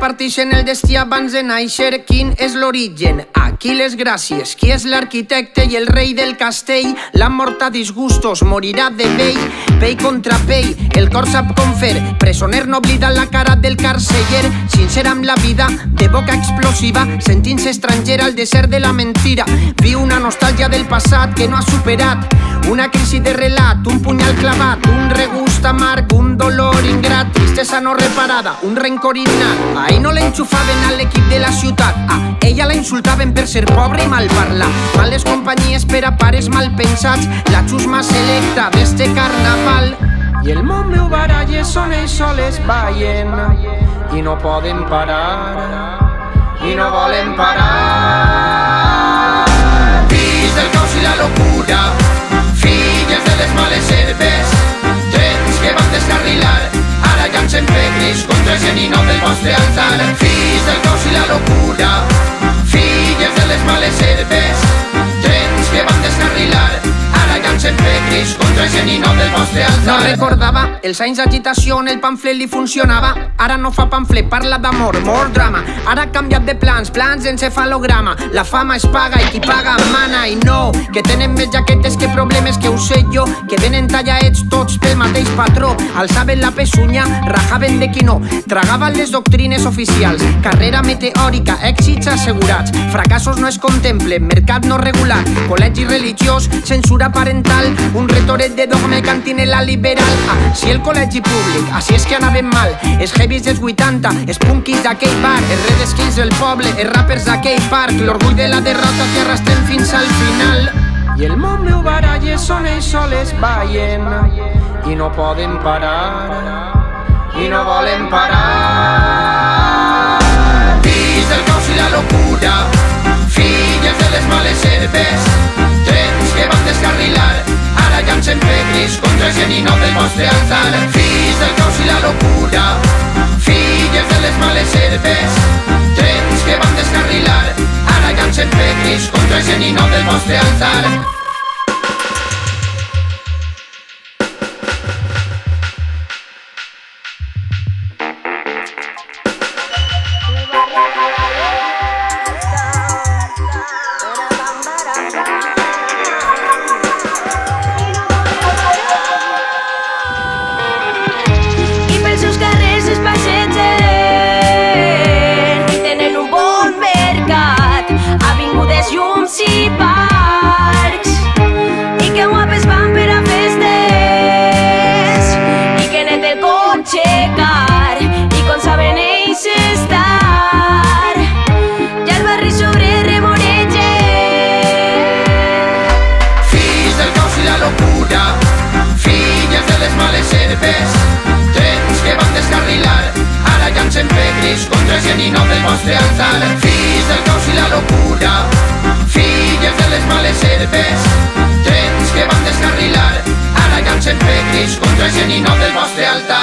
reparteixen el destí abans de néixer. Quin és l'origen? Aquí les gràcies. Qui és l'arquitecte i el rei del castell? La mort a disgustos morirà de vell. Pell contra pell, el cor sap com fer. Presoner no oblida la cara del carceller. Sincer amb la vida, de boca explosiva, sentint-se estranger al desert de la mentira. Viu una nostàlgia del passat que no ha superat. Una crisi de relat, un punyal clavat, un regust tristesa no reparada, un rencor innat. Ahir no l'enxufaven a l'equip de la ciutat, ah, ella la insultaven per ser pobre i mal parlar. Males companyies per a pares mal pensats, la xusma selecta d'este carnaval. I el món meu baralles són ells soles ballen i no poden parar, i no volen parar. Vostre altar. Fills del caos i la locura, filles de les males herbes, trens que van descarrilar, ara llancen pegris contra el geninot del vostre altar. No recordava els anys d'agitació on el pamflet li funcionava. Ara no fa pamflet, parla d'amor, more drama. Ara ha canviat de plans, plans encefalograma. La fama es paga i qui paga mana. I no, que tenen més jaquetes que problemes que ho sé jo. Que venen tallaets tots pel mateix patró. Alçaven la pesunya, rajaven de qui no. Tragaven les doctrines oficials. Carrera meteòrica, èxits assegurats. Fracassos no es contemplen, mercat no regulat. Col·legi religiós, censura parental. Un retoret de dogme cantinela liberal. Ah, si el col·legi públic, així és que anaven mal. Els heavies dels 80, els punkis d'aquell bar, els redeskins del poble, els rappers d'aquell parc, l'orgull de la derrota que arrastrem fins al final. I el món meu baralles són ells soles ballen i no poden parar, i no volen parar. Fills del caos i la locura, filles de les males herbes, trens que van descarrilar, ara llancen pegris contra el geninot del vostre altar. Fills del caos i la locura, filles de les males herbes, geninot del vostre altar. Altar. Fills del caos i la locura, filles de les males herbes, trens que van descarrilar, ara llancen pegris contra el geninot del vostre altar.